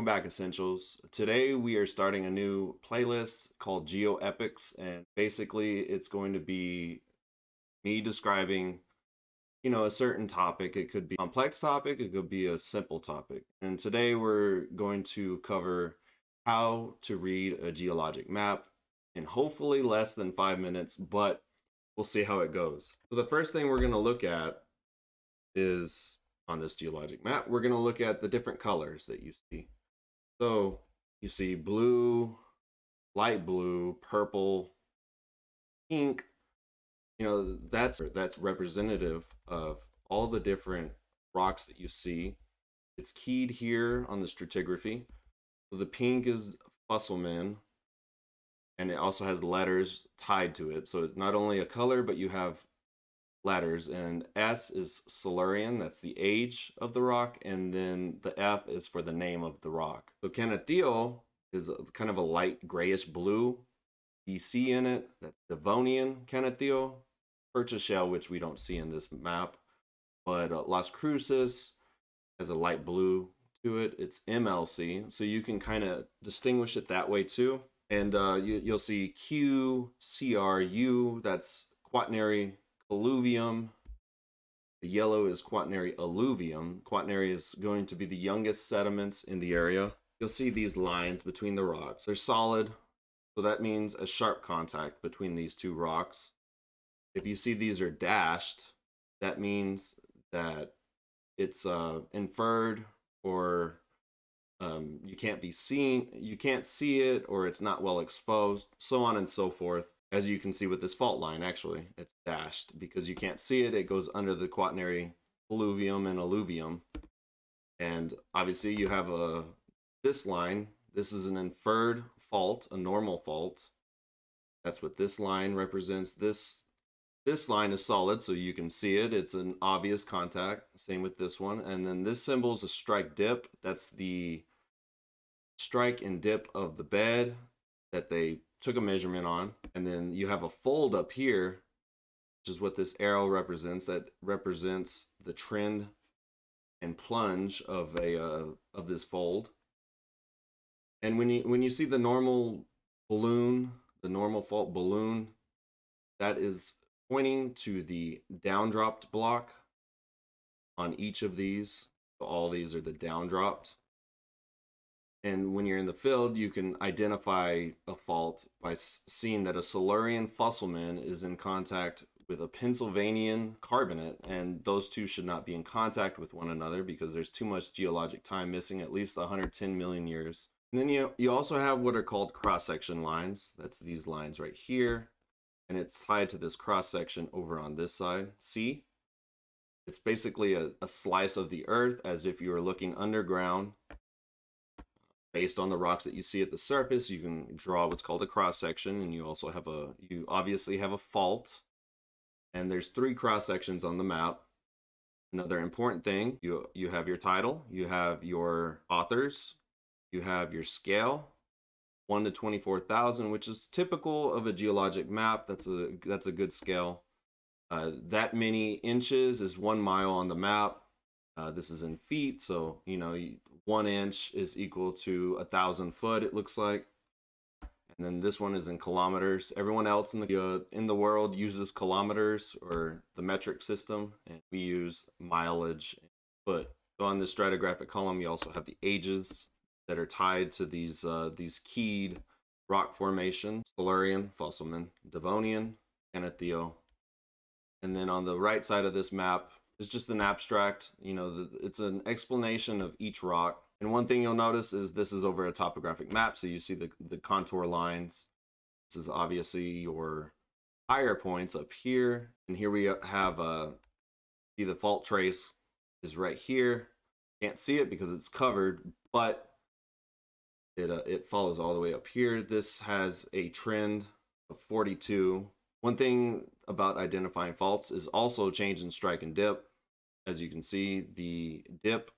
Welcome back, Essentials. Today we are starting a new playlist called Geo Epochs, and basically it's going to be me describing, you know, a certain topic. It could be a complex topic, it could be a simple topic. And today we're going to cover how to read a geologic map in hopefully less than five minutes, but we'll see how it goes. So the first thing we're going to look at is on this geologic map, we're going to look at the different colors that you see. So you see blue, light blue, purple, pink. You know, that's that's representative of all the different rocks that you see. It's keyed here on the stratigraphy. So the pink is Fusselman, and it also has letters tied to it. So not only a color, but you have letters and S is Silurian, that's the age of the rock, and then the F is for the name of the rock. So Canutillo is kind of a light grayish blue BC in it, that's Devonian Canutillo, Percha Shale, which we don't see in this map, but uh, Las Cruces has a light blue to it, it's MLC, so you can kind of distinguish it that way too. And uh, you, you'll see Q, CRU, that's quaternary alluvium. The yellow is quaternary alluvium. Quaternary is going to be the youngest sediments in the area. You'll see these lines between the rocks. They're solid, so that means a sharp contact between these two rocks. If you see these are dashed, that means that it's uh, inferred or um, you can't be seen, you can't see it, or it's not well exposed, so on and so forth as you can see with this fault line, actually, it's dashed because you can't see it. It goes under the quaternary alluvium and alluvium. And obviously you have a this line. This is an inferred fault, a normal fault. That's what this line represents. This this line is solid, so you can see it. It's an obvious contact. Same with this one. And then this symbol is a strike dip. That's the strike and dip of the bed that they took a measurement on. And then you have a fold up here, which is what this arrow represents. That represents the trend and plunge of a uh, of this fold. And when you when you see the normal balloon, the normal fault balloon, that is pointing to the downdropped block on each of these. So all these are the downdropped. And when you're in the field, you can identify a fault by seeing that a Silurian Fusselman is in contact with a Pennsylvanian carbonate, and those two should not be in contact with one another because there's too much geologic time missing, at least 110 million years. And then you, you also have what are called cross-section lines. That's these lines right here. And it's tied to this cross-section over on this side. See? It's basically a, a slice of the earth as if you were looking underground based on the rocks that you see at the surface, you can draw what's called a cross section, and you also have a you obviously have a fault. And there's three cross sections on the map. Another important thing, you you have your title, you have your authors, you have your scale, 1 to 24,000, which is typical of a geologic map. That's a that's a good scale. Uh, that many inches is one mile on the map. Uh, this is in feet, so you know one inch is equal to a thousand foot. It looks like, and then this one is in kilometers. Everyone else in the uh, in the world uses kilometers or the metric system, and we use mileage and foot. So on the stratigraphic column, you also have the ages that are tied to these uh, these keyed rock formations: Silurian, Fusselman, Devonian, Canutillo. And then on the right side of this map, is just an abstract. You know, the, it's an explanation of each rock. And one thing you'll notice is this is over a topographic map, so you see the, the contour lines. This is obviously your higher points up here. And here we have, uh, see the fault trace is right here. Can't see it because it's covered, but it, uh, it follows all the way up here. This has a trend of 42. One thing about identifying faults is also change in strike and dip. As you can see, the dip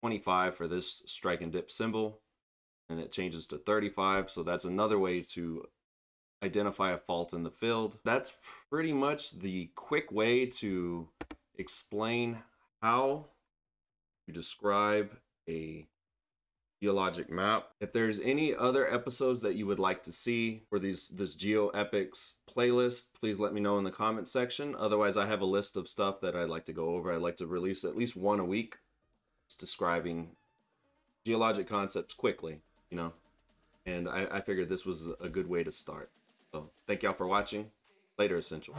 25 for this strike and dip symbol, and it changes to 35. So that's another way to identify a fault in the field. That's pretty much the quick way to explain how to describe a geologic map. If there's any other episodes that you would like to see for these this Geo Epochs playlist, please let me know in the comment section. Otherwise, I have a list of stuff that I'd like to go over. I'd like to release at least one a week describing geologic concepts quickly, you know. And I, I figured this was a good way to start. So thank y'all for watching. Later, Essential.